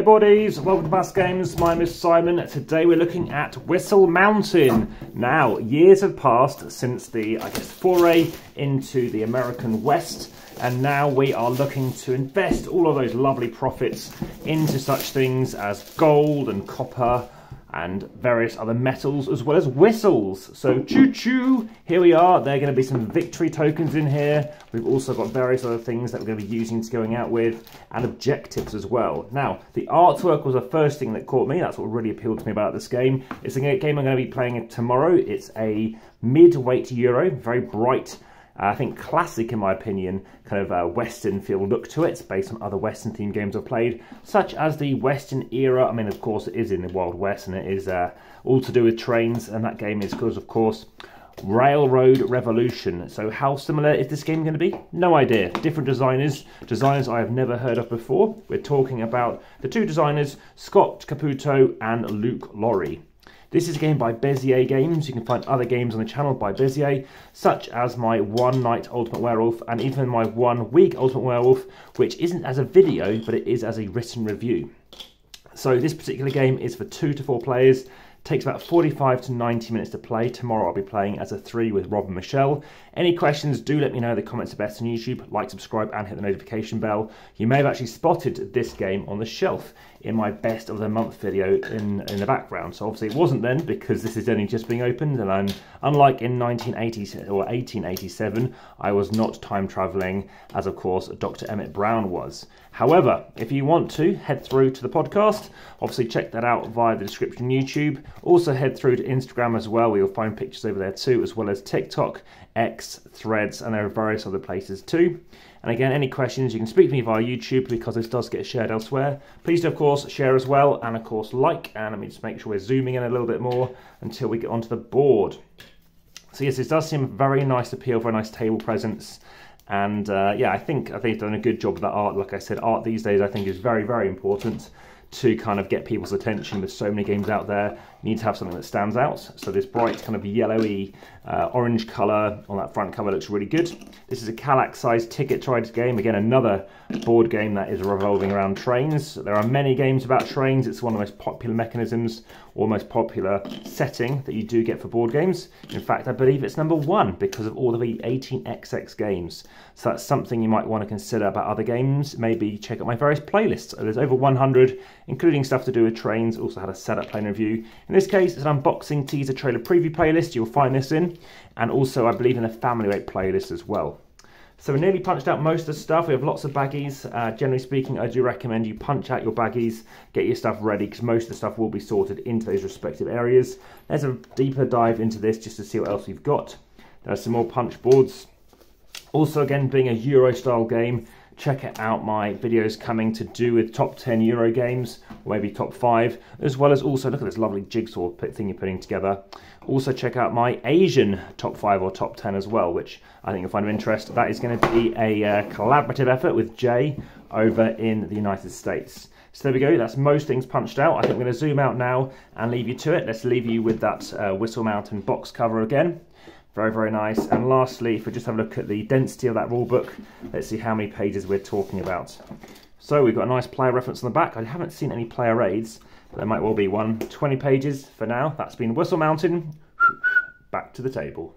Hey buddies, welcome to Amass Games. My name is Simon. Today we're looking at Whistle Mountain. Now, years have passed since the, I guess, foray into the American West, and now we are looking to invest all of those lovely profits into such things as gold and copper and various other metals as well as whistles. So choo choo, here we are. There are going to be some victory tokens in here. We've also got various other things that we're going to be using to going out with and objectives as well. Now, the artwork was the first thing that caught me. That's what really appealed to me about this game. It's a game I'm going to be playing tomorrow. It's a mid-weight Euro, very bright I think classic, in my opinion, kind of a Western feel look to it, based on other Western themed games I've played, such as the Western era. I mean, of course, it is in the Wild West, and it is uh, all to do with trains, and that game is because, of course, Railroad Revolution. So how similar is this game going to be? No idea. Different designers, designers I have never heard of before. We're talking about the two designers, Scott Caputo and Luke Laurie. This is a game by Bezier Games. You can find other games on the channel by Bezier, such as my One Night Ultimate Werewolf and even my One Week Ultimate Werewolf, which isn't as a video, but it is as a written review. So this particular game is for two to four players. Takes about 45 to 90 minutes to play. Tomorrow I'll be playing as a three with Rob and Michelle. Any questions, do let me know in the comments are best on YouTube. Like, subscribe, and hit the notification bell. You may have actually spotted this game on the shelf in my best of the month video in, in the background. So obviously it wasn't then because this is only just being opened and I'm, unlike in 1980 or 1887, I was not time traveling as of course Dr. Emmett Brown was. However, if you want to head through to the podcast, obviously check that out via the description YouTube. Also head through to Instagram as well, where you'll find pictures over there too, as well as TikTok, X, Threads, and there are various other places too. And again, any questions, you can speak to me via YouTube because this does get shared elsewhere. Please do, of course, share as well, and of course, like, and let me just make sure we're zooming in a little bit more until we get onto the board. So yes, this does seem very nice appeal, very nice table presence. And uh, yeah, I think I think they've done a good job of that art. Like I said, art these days I think is very, very important to kind of get people's attention. With so many games out there, you need to have something that stands out. So this bright kind of yellowy uh, orange colour on that front cover looks really good. This is a Kallax-sized ticket tried game. Again, another board game that is revolving around trains. There are many games about trains. It's one of the most popular mechanisms or most popular setting that you do get for board games. In fact, I believe it's number one because of all the 18xx games. So that's something you might want to consider about other games. Maybe check out my various playlists. There's over 100, including stuff to do with trains. Also had a setup plan review. In this case, it's an unboxing teaser trailer preview playlist. You'll find this in and also I believe in a family weight playlist as well. So we nearly punched out most of the stuff. We have lots of baggies. Uh, generally speaking, I do recommend you punch out your baggies, get your stuff ready, because most of the stuff will be sorted into those respective areas. There's a deeper dive into this just to see what else we've got. There's some more punch boards. Also, again, being a Euro style game, check out my videos coming to do with top 10 Euro games, maybe top 5, as well as also look at this lovely jigsaw thing you're putting together. Also check out my Asian top 5 or top 10 as well, which I think you'll find of interest. That is going to be a uh, collaborative effort with Jay over in the United States. So there we go, that's most things punched out. I think I'm going to zoom out now and leave you to it. Let's leave you with that uh, Whistle Mountain box cover again. Very, very nice. And lastly, if we just have a look at the density of that rule book, let's see how many pages we're talking about. So we've got a nice player reference on the back. I haven't seen any player aids, but there might well be one. 20 pages for now. That's been Whistle Mountain. Back to the table.